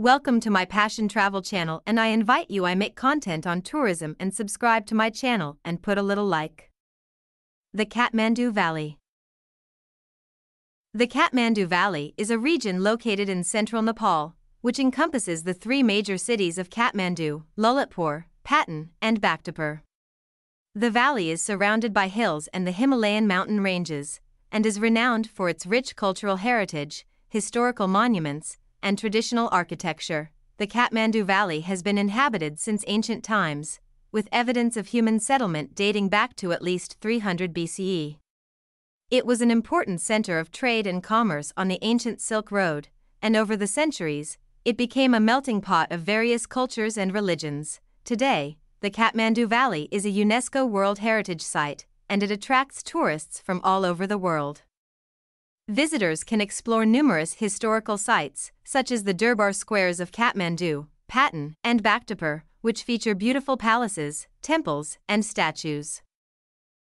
Welcome to my Passion Travel channel and I invite you I make content on tourism and subscribe to my channel and put a little like. The Kathmandu Valley The Kathmandu Valley is a region located in central Nepal, which encompasses the three major cities of Kathmandu, Lalitpur, Patan, and Bhaktapur. The valley is surrounded by hills and the Himalayan mountain ranges, and is renowned for its rich cultural heritage, historical monuments, and traditional architecture, the Kathmandu Valley has been inhabited since ancient times, with evidence of human settlement dating back to at least 300 BCE. It was an important center of trade and commerce on the ancient Silk Road, and over the centuries, it became a melting pot of various cultures and religions. Today, the Kathmandu Valley is a UNESCO World Heritage Site, and it attracts tourists from all over the world. Visitors can explore numerous historical sites, such as the Durbar squares of Kathmandu, Patan, and Bhaktapur, which feature beautiful palaces, temples, and statues.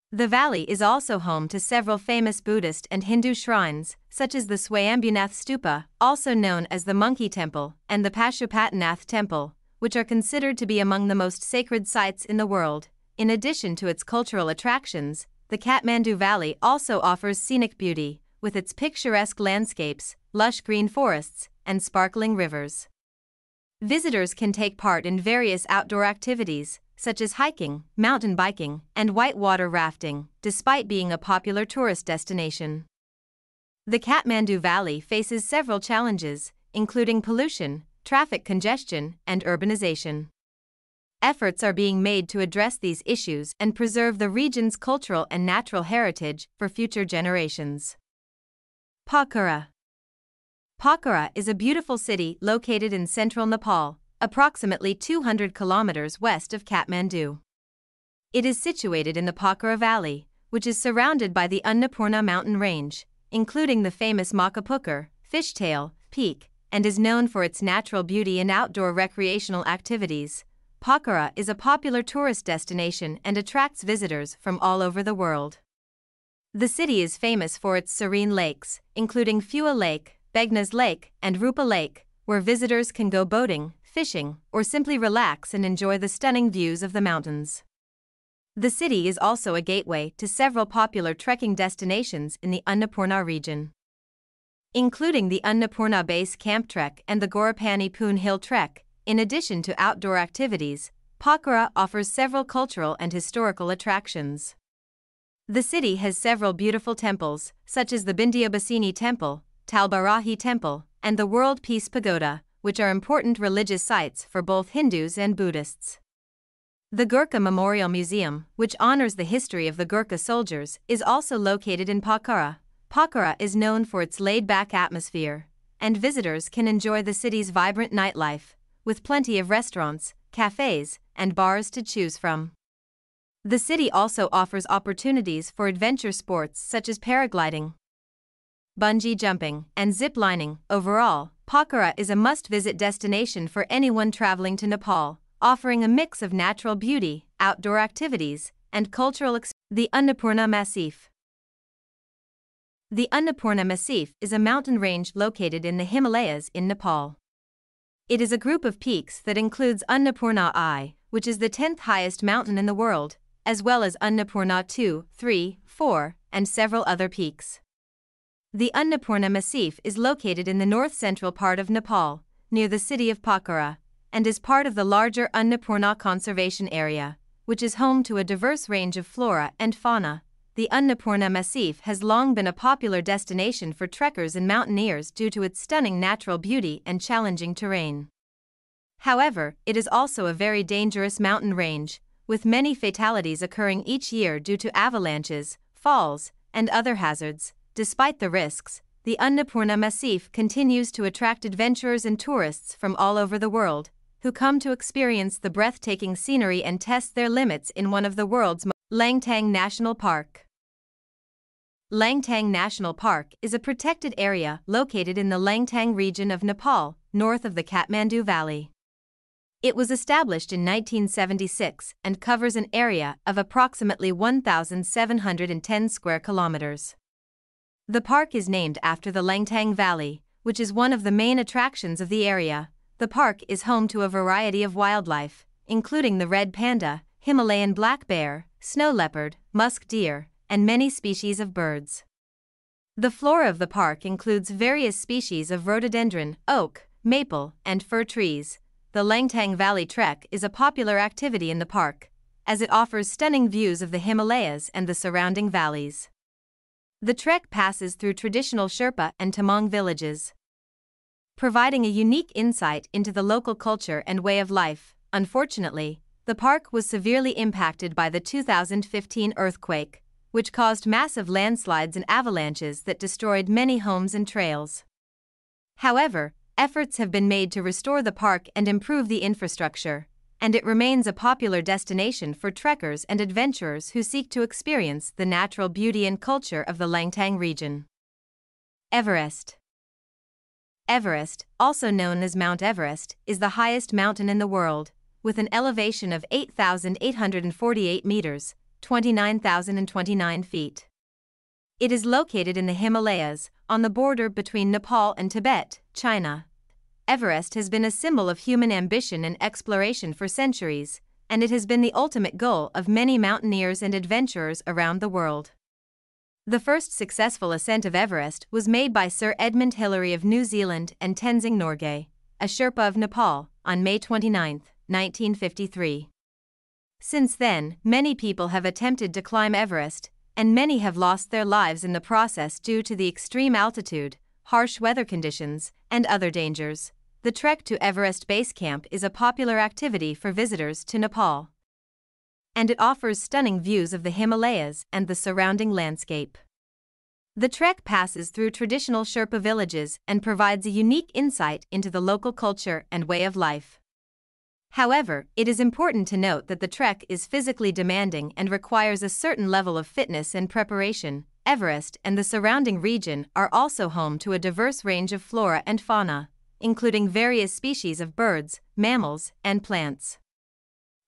The valley is also home to several famous Buddhist and Hindu shrines, such as the Swayambhunath Stupa, also known as the Monkey Temple, and the Pashupatinath Temple, which are considered to be among the most sacred sites in the world. In addition to its cultural attractions, the Kathmandu Valley also offers scenic beauty, with its picturesque landscapes, lush green forests, and sparkling rivers. Visitors can take part in various outdoor activities, such as hiking, mountain biking, and whitewater rafting, despite being a popular tourist destination. The Kathmandu Valley faces several challenges, including pollution, traffic congestion, and urbanization. Efforts are being made to address these issues and preserve the region's cultural and natural heritage for future generations. Pokhara Pokhara is a beautiful city located in central Nepal, approximately 200 kilometers west of Kathmandu. It is situated in the Pokhara Valley, which is surrounded by the Annapurna mountain range, including the famous Machapuchare, Fishtail, Peak, and is known for its natural beauty and outdoor recreational activities. Pokhara is a popular tourist destination and attracts visitors from all over the world. The city is famous for its serene lakes, including Phewa Lake, Begnas Lake, and Rupa Lake, where visitors can go boating, fishing, or simply relax and enjoy the stunning views of the mountains. The city is also a gateway to several popular trekking destinations in the Annapurna region. Including the Annapurna Base Camp Trek and the Ghorepani Poon Hill Trek, in addition to outdoor activities, Pokhara offers several cultural and historical attractions. The city has several beautiful temples, such as the Bindyabasini Temple, Talbarahi Temple, and the World Peace Pagoda, which are important religious sites for both Hindus and Buddhists. The Gurkha Memorial Museum, which honors the history of the Gurkha soldiers, is also located in Pokhara. Pokhara is known for its laid back atmosphere, and visitors can enjoy the city's vibrant nightlife, with plenty of restaurants, cafes, and bars to choose from. The city also offers opportunities for adventure sports such as paragliding, bungee jumping, and zip lining. Overall, Pokhara is a must visit destination for anyone traveling to Nepal, offering a mix of natural beauty, outdoor activities, and cultural experience. The Annapurna Massif The Annapurna Massif is a mountain range located in the Himalayas in Nepal. It is a group of peaks that includes Annapurna I, which is the 10th highest mountain in the world, as well as Annapurna 2, 3, 4, and several other peaks. The Annapurna Massif is located in the north central part of Nepal, near the city of Pokhara, and is part of the larger Annapurna Conservation Area, which is home to a diverse range of flora and fauna. The Annapurna Massif has long been a popular destination for trekkers and mountaineers due to its stunning natural beauty and challenging terrain. However, it is also a very dangerous mountain range, with many fatalities occurring each year due to avalanches, falls, and other hazards. Despite the risks, the Annapurna Massif continues to attract adventurers and tourists from all over the world, who come to experience the breathtaking scenery and test their limits in one of the world's most Langtang National Park. Langtang National Park is a protected area located in the Langtang region of Nepal, north of the Kathmandu Valley. It was established in 1976 and covers an area of approximately 1,710 square kilometers. The park is named after the Langtang Valley, which is one of the main attractions of the area. the park is home to a variety of wildlife, including the red panda, Himalayan black bear, snow leopard, musk deer, and many species of birds. The flora of the park includes various species of rhododendron, oak, maple, and fir trees. The Langtang Valley Trek is a popular activity in the park, as it offers stunning views of the Himalayas and the surrounding valleys. The trek passes through traditional Sherpa and Tamang villages, providing a unique insight into the local culture and way of life. Unfortunately, the park was severely impacted by the 2015 earthquake, which caused massive landslides and avalanches that destroyed many homes and trails. However, efforts have been made to restore the park and improve the infrastructure, and it remains a popular destination for trekkers and adventurers who seek to experience the natural beauty and culture of the Langtang region. Everest Everest, also known as Mount Everest, is the highest mountain in the world, with an elevation of 8,848 meters, 29,029 feet. It is located in the Himalayas, on the border between Nepal and Tibet, China. Everest has been a symbol of human ambition and exploration for centuries, and it has been the ultimate goal of many mountaineers and adventurers around the world. The first successful ascent of Everest was made by Sir Edmund Hillary of New Zealand and Tenzing Norgay, a Sherpa of Nepal, on May 29, 1953. Since then, many people have attempted to climb Everest, and many have lost their lives in the process due to the extreme altitude, harsh weather conditions, and other dangers. The trek to Everest Base Camp is a popular activity for visitors to Nepal and it offers stunning views of the Himalayas and the surrounding landscape. The trek passes through traditional Sherpa villages and provides a unique insight into the local culture and way of life. However, it is important to note that the trek is physically demanding and requires a certain level of fitness and preparation. Everest and the surrounding region are also home to a diverse range of flora and fauna, including various species of birds, mammals, and plants.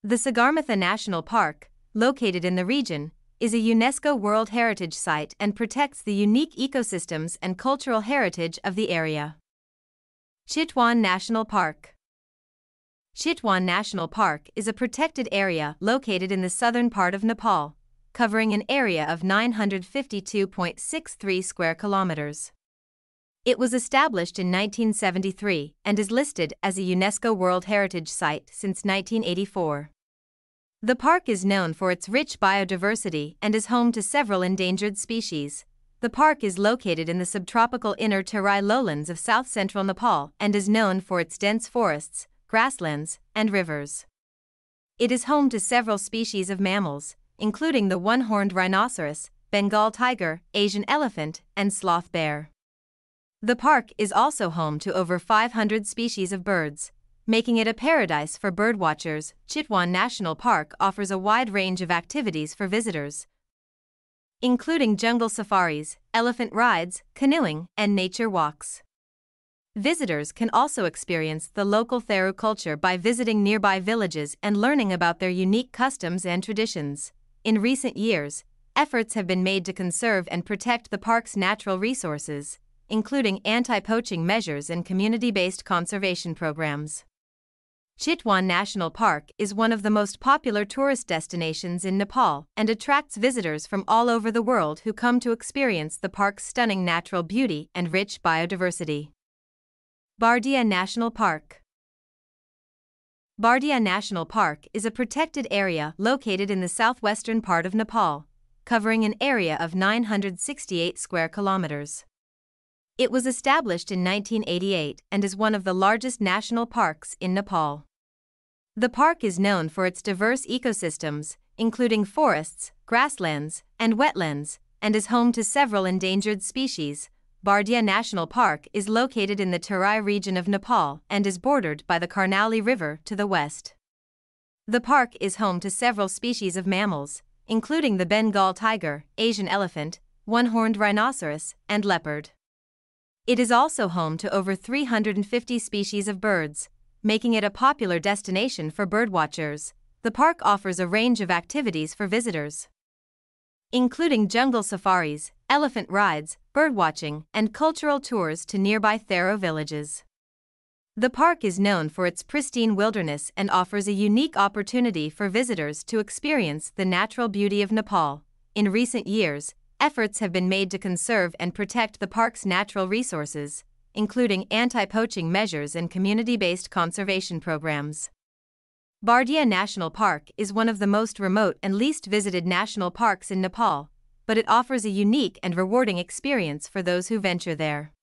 The Sagarmatha National Park, located in the region, is a UNESCO World Heritage Site and protects the unique ecosystems and cultural heritage of the area. Chitwan National Park Chitwan National Park is a protected area located in the southern part of Nepal, covering an area of 952.63 square kilometers. It was established in 1973 and is listed as a UNESCO World Heritage Site since 1984. The park is known for its rich biodiversity and is home to several endangered species. The park is located in the subtropical inner Terai lowlands of south central Nepal and is known for its dense forests, grasslands, and rivers. It is home to several species of mammals, including the one horned rhinoceros, Bengal tiger, Asian elephant, and sloth bear. The park is also home to over 500 species of birds, making it a paradise for birdwatchers. Chitwan National Park offers a wide range of activities for visitors, including jungle safaris, elephant rides, canoeing, and nature walks. Visitors can also experience the local Tharu culture by visiting nearby villages and learning about their unique customs and traditions. In recent years, efforts have been made to conserve and protect the park's natural resources including anti-poaching measures and community-based conservation programs. Chitwan National Park is one of the most popular tourist destinations in Nepal and attracts visitors from all over the world who come to experience the park's stunning natural beauty and rich biodiversity. Bardia National Park Bardia National Park is a protected area located in the southwestern part of Nepal, covering an area of 968 square kilometers. It was established in 1988 and is one of the largest national parks in Nepal. The park is known for its diverse ecosystems, including forests, grasslands, and wetlands, and is home to several endangered species. Bardia National Park is located in the Terai region of Nepal and is bordered by the Karnali River to the west. The park is home to several species of mammals, including the Bengal tiger, Asian elephant, one horned rhinoceros, and leopard. It is also home to over 350 species of birds, making it a popular destination for birdwatchers. The park offers a range of activities for visitors, including jungle safaris, elephant rides, birdwatching, and cultural tours to nearby Tharu villages. The park is known for its pristine wilderness and offers a unique opportunity for visitors to experience the natural beauty of Nepal. In recent years, efforts have been made to conserve and protect the park's natural resources, including anti poaching measures and community based conservation programs. Bardia National Park is one of the most remote and least visited national parks in Nepal, but it offers a unique and rewarding experience for those who venture there.